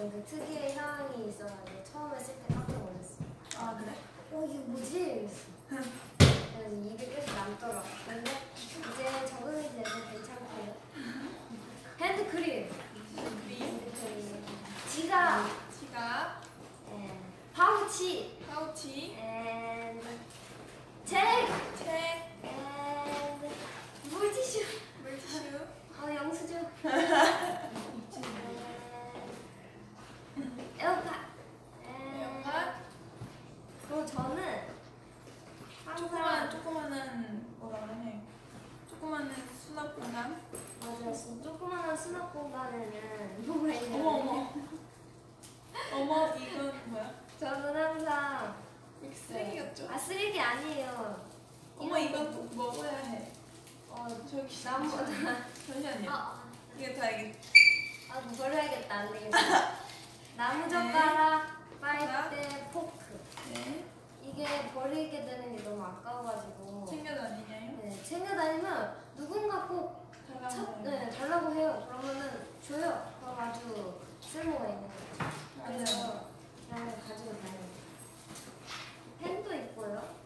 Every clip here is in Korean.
약간 그 특유의 향이 있어가지고 처음에 쓸때 깜짝 놀랐어. 아 그래? 어 이게 뭐지? 그래서 입에 계속 남더라고. 근데 이제 적응이 돼서 괜찮고요. 핸드크림. 핸드크림. 지갑. 지갑, 예. 파우치. 파우치, 책. 책, and 물티슈. 물티슈, 어 영수증. and 에어팟. and 에어팟, 그리고 저는 조그만 항상 조그마한 뭐라 그래? 조그마한 수납 공간. 맞아 조그마한 수납 공간에는 뭐가 있냐면 어머 어머. 어머 이건 뭐야? 저는 항상 이렇게 쓰레기 같죠? 아 아니에요. 어머 이건 꼭 먹어야 해. 어 저기 나무 잠시만요. 아, 이게 다 이게 아 버려야겠다 안 되겠다. 나무 젓가락, 빨대, 포크 네. 이게 버리게 되는 게 너무 아까워가지고 챙겨 다니냐요? 네, 챙겨 다니면 누군가 꼭 달라고. 첫, 네, 달라고 해요. 그러면은 줘요. 그럼 아주 쓸모가 있는 거죠. 그래서 그냥 가지고 다녀요. 펜도 있고요.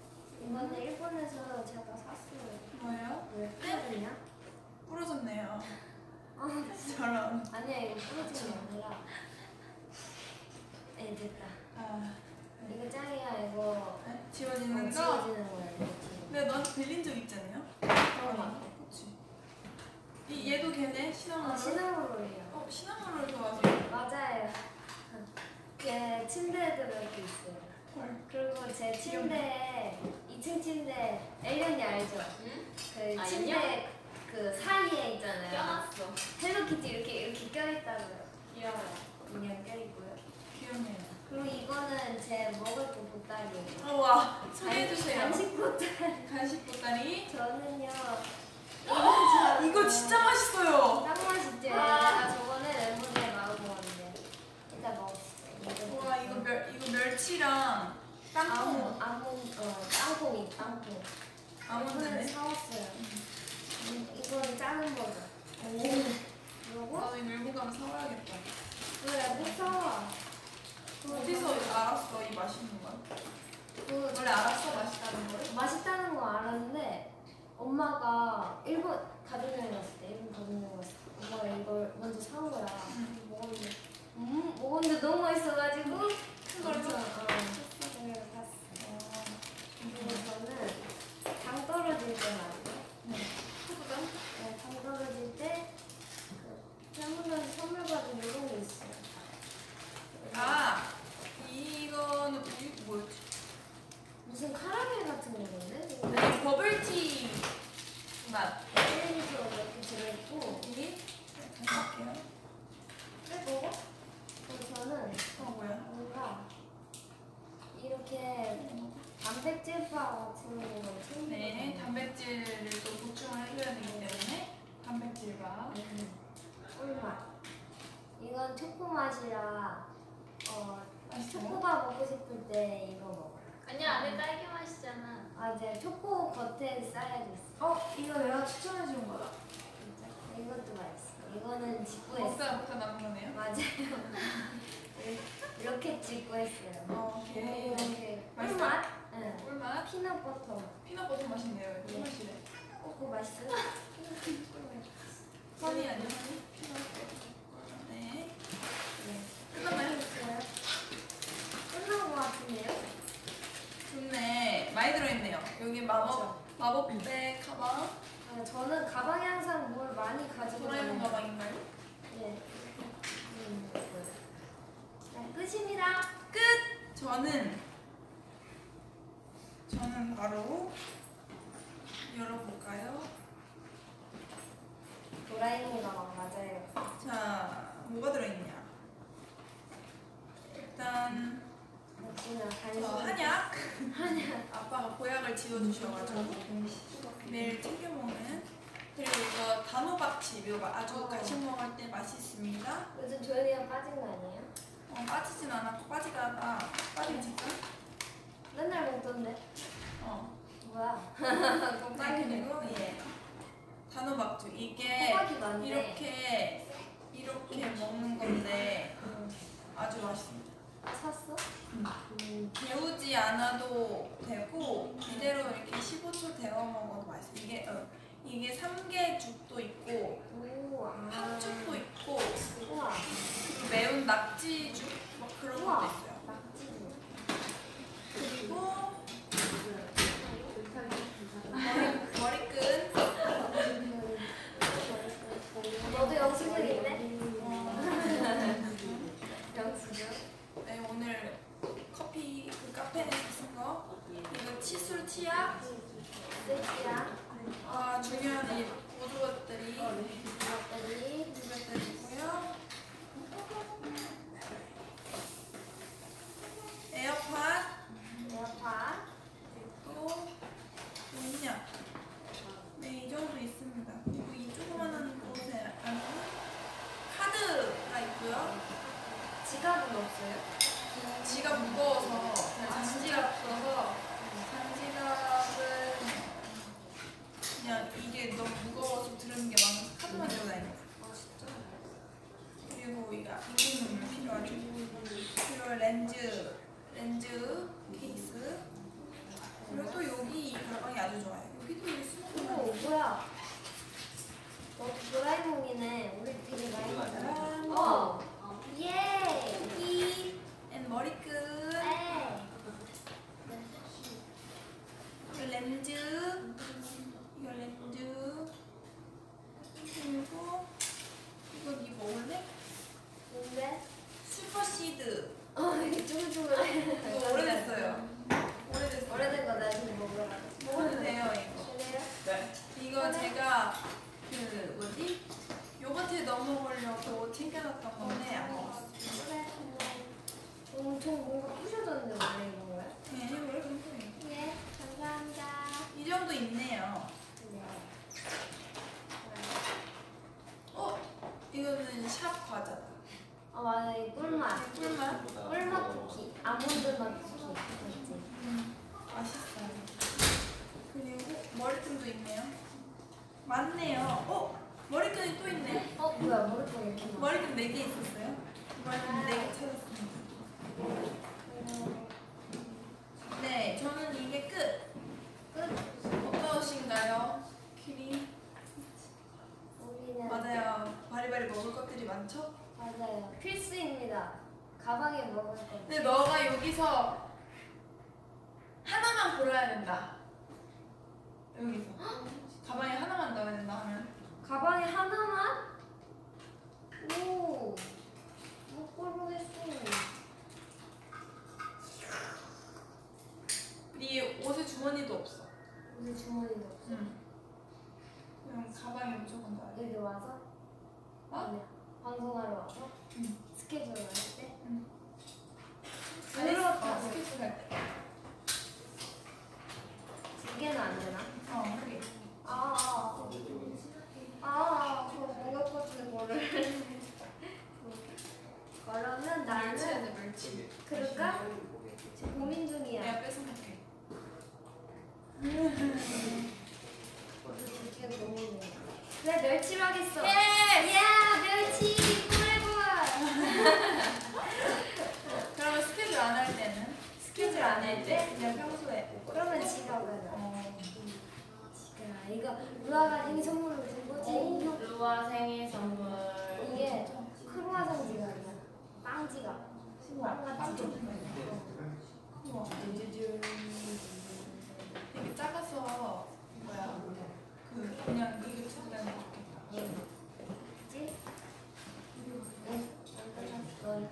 이거는 일본에서 제가 샀어요. 뭐예요? 왜 뿌렸냐? 부러졌네요. 아, 저런. 아니야 이거 뿌려진 게 아니라. 네 됐다. 아, 이거 짱이야 이거. 네? 어, 지워지는 거. 지워지는 거야 이거 지금. 근데 넌 빌린 적 있잖아요. 어, 그렇지. 이 얘도 걔네 시나몬. 아 시나몬롤이요. 어 시나몬을 좋아하세요? 맞아요. 그 침대에도 이렇게 있어요. 헐. 그리고 제 침대에 2층 침대 엘련이 알죠? 응? 그 아, 침대 그 사이에 있잖아요. 껴놨어. 헬로키티 이렇게 이렇게 껴있다고요. 귀여워. 인형 껴있고요. 귀엽네요. 그리고 이거는 제 먹을 거 보따리예요. 어, 와 소개해주세요. 간식 보따리. 간식 보따리. 저는요. 이거 진짜 맛있어요. 딱 맛있죠? 아. 아, 저거는 마음 먹었는데 일단 먹었어요. 와 이거 멸 이거 멸치랑 아무 땅콩 아무 어 땅콩이 땅콩. 아몬드네. 사왔어요. 음, 이거는 작은 거죠. 그리고 나도 이 가면 사와야겠다. 그래 꼭 사와. 어디서. 알았어 이 맛있는 걸? 그 원래 알았어 맛있다는 걸? 맛있다는 거 알았는데 엄마가 일본 가족여행 갔을 때 일본 가족여행 갔을 때 엄마가 이걸 먼저 사온 거야. 응. 먹었는데 음 먹었는데 너무 맛있어가지고 그걸 엄청, 사. 어, 그래서 샀어. 그리고 저는 당 떨어질 때 말이에요. 네. 네, 당 떨어질 때 그 팬분들한테 선물 받은 이런 게 있어요. 아 이거는 뭐였지? 무슨 카라멜 같은 거던데? 네 버블티 맛. 젤리처럼 이렇게 들어있고 이게 할게요. 빼고 그리고 저는 어 뭐야? 뭔가 이렇게 단백질바 같은 걸 챙기거든요. 네 단백질을 또 보충을 해줘야 되기 때문에 단백질과 음, 꿀맛. 이건 초코 맛이라 어 맛있어요. 초코바 먹고 싶을 때 이거 먹어요. 아니야 안에 딸기 맛이잖아. 아 이제 초코 겉에 쌀이 있어. 어 이거 내가 추천해 준 거다. 진짜 이것도 맛있어. 이거는 직구했어. 먹다 먹다 남은 거네요. 맞아요. 이렇게 직구했어요. 어, 오케이. 이렇게 맛있어? 꿀맛? 응. 꿀맛. peanut butter 맛있네요. 이거 네. 맛이래. 어, 그거 맛있어요? 아니야 honey? peanut butter. 네. 네. 끝났나요? 끝난 것 같은데요? 좋네. 많이 들어있네요. 여기 마법 마법백 가방. 아, 저는 가방에 항상 뭘 많이 가지고 도라에몽 다녀요. 가방인가요? 네. 음, 네, 끝입니다. 끝. 저는 저는 바로 열어볼까요? 도라에몽 맞아요. 자, 뭐가 들어있냐? 일단. 저 한약. 한약. 아빠가 보약을 지어주셔가지고 매일 챙겨 먹는 그리고 이거 단호박칩 이거 아주 어. 간식 먹을 때 맛있습니다. 요즘 조연이가 빠진 거 아니에요? 어, 빠지진 않았고 빠지다가 빠지면 직전. 맨날 먹던데. 어. 뭐야? 자 깜짝이네. 그리고 예 단호박주 이게 호박이 많네. 이렇게 이렇게 먹는 건데 응. 아주 맛있습니다. 샀어? 음. 음. 데우지 않아도 되고 이대로 이렇게 15초 데워 먹어도 맛있어. 이게 어, 이게 삼계죽도 있고 오, 아. 팥죽도 있고 우와. 그리고 매운 낙지죽 막 그런 것도 우와. 있어요. 낙지도. 그리고 머리 머리끈 너도 영수증인데? 어, 영수증? 네 오늘 커피 그 카페에서 쓴 거. 이거 칫솔 치약. 쓸지야. 아 중요한 이 보조 것들이 이것들이. 보조 것들이 있고요. 에어팟 에어팟. 그리고 뭐냐? 네, 이 정도 있습니다. 그리고 이 조그마한 곳에 안에 카드가 있고요. 지갑은 없어요? 지갑 무거워서 장지갑 써서 장지갑은 그냥 이게 너무 무거워서 들은 게 많아서 카드만 들고 다닙니다. 아, 진짜? 이거 인공눈물 필요하죠. 그리고 렌즈, 렌즈 케이스. 그리고 또 여기 이 가방이 아주 좋아요. 여기도 이 수납 오, 뭐야? 너 도라에몽이네. 우리 되게 많이 봤잖아. 어! 예! 키, and 머리끈, 에! 이거 렌즈, 이거 렌즈, 그리고 이건 이거 먹을래? 뭔데? super seed. 어, 이게 쭈글쭈글해. 이거 오래됐어요. 오래됐어요. 오래된 거나 지금 먹으러 가. 먹어도 돼요 이거. 그래요? 네. 이거 제가 그 뭐지? 요거트에 넣어 먹으려고 챙겨놨던 건데 안 먹었어. 그래. 엄청 뭔가 부셔졌는데 원래 이런 거야? 네, 예, 감사합니다. 이 정도 있네요. 네. 어? 이거는 샵 과자다. 아 맞아, 이 꿀맛. 꿀맛? 꿀맛 쿠키. 아몬드 맛 쿠키. 음, 맛있어요. 그리고 머리끈도 있네요. 맞네요. 어? 머리끈이 또 있네. 어, 뭐야, 머리카락 이렇게 많아. 머리끈 4개 있었어요. 머리끈 4개 찾았습니다. 음, 네, 저는 이게 끝. 끝. 어떠신가요? 키리? 우리는 맞아요. 바리바리 먹을 것들이 많죠? 맞아요. 필수입니다. 가방에 먹을 거. 근데 너가 여기서 하나만 고르야 된다. 여기서 가방에 하나만 넣어야 된다 하면 가방에 하나만? 오, 못 고르겠어. 네 옷에 주머니도 없어. 우리 주머니도 없어. 응. 그럼 가방에 무조건 넣어야 돼. 여기 와서? 어? 아니야. 방송하러 와서? 응. 스케줄 할 때? 응. 그렇다. 어, 스케줄 할 때. 두 개는 안 되나? 어, 그게. 아, 아, 아, 아, 저 먹을 것들 고를. 그러면 나는 멸치야 돼, 멸치. 그럴까? 지금 고민 중이야. 내가 뺏어먹게. 둘 중에 고민이야. 그래 멸치로 하겠어. 예! 야 멸치 꿀꿀. 그러면 스케줄 안 할 때는? 스케줄 안 할 때? 그냥 평소에. 그러면 지갑을. 어. 지갑. 이거 누아가 생일 선물로 준 거지. 루아 생일 선물. 이게 크로아상 지갑이야. 빵 지갑. 빵 좀. 우와. 되게 작아서 뭐야 그 그냥 이거 찾다니 좋겠다. 그치? 응. 넌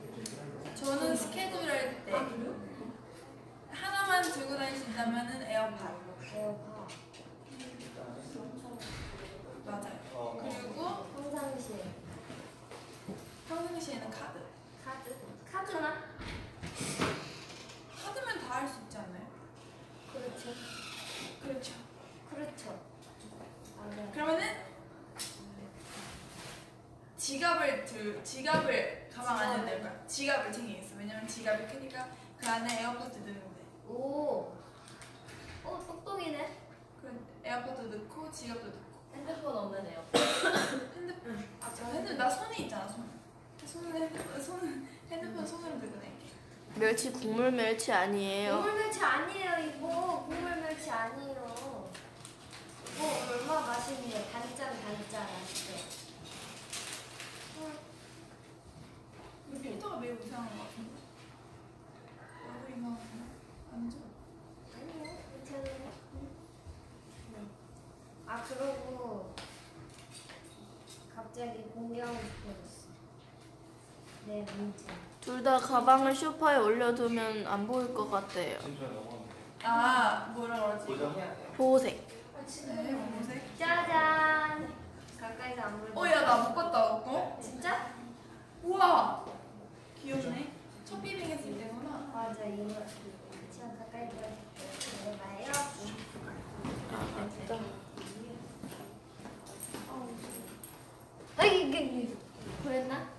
저는 스케줄 할 때 하나만 들고 다닐 수 있다면은 에어팟 에어팟. 맞아요. 그리고 평상시에 평상시에는 카드. 카드. 카드나? 카드면 다 할 수 있지 않나요? 그렇죠. 그렇죠. 그렇죠. 맞아요. 그러면은 지갑을 들 지갑을 가방 안에 넣을 거야. 지갑을 챙기겠어. 왜냐면 지갑이 크니까 그 안에 에어팟 넣으면 돼. 오. 어, 똑똑이네. 그럼 에어팟도 넣고 지갑도 넣고. 핸드폰 없는 애요. 핸드폰. 아, 저 핸드폰 나 손에 있잖아 손. 손은 핸드폰 손 핸드폰 손으로 들고 다닐게. 멸치 국물 멸치 아니에요. 국물 멸치 아니에요 이거 국물 멸치 아니에요. 이거 얼마 나 맛있는데 단짠 단짠 맛있어. 필터가 매우 이상한 것 같은데. 얼굴이 막 완전. 아니요 괜찮아요. 아 그러고 갑자기 공개하고 싶어졌어. 네 문제. 둘 다 가방을 소파에 올려두면 안 보일 것 같아요. 아 뭐라 그러지? 보호색. 네, 검은색. 짜잔. 가까이서 안 보여. 어, 야, 나 못 봤다, 어? 진짜? 우와! 귀엽네. 첫 비빙 했을 때구나. 맞아 이거. 제가 가까이 들어볼게요. 봐요. 아 맞다. 아이 이게 보였나?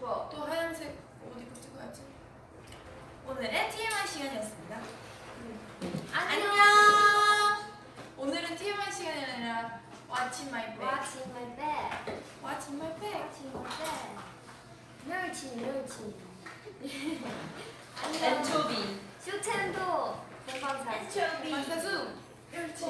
뭐? 또 하얀색 옷 입고 찍어야지. 오늘의 TMI 시간이었습니다. 음. 안녕. 오늘은 TMI 시간이 아니라 What's in my bag? What's in my bag? What's in my bag? What's in my bag? 멸치, 멸치. 엔초비. 쇼첸도. 공방사. 엔초비. 마사수. 멸치.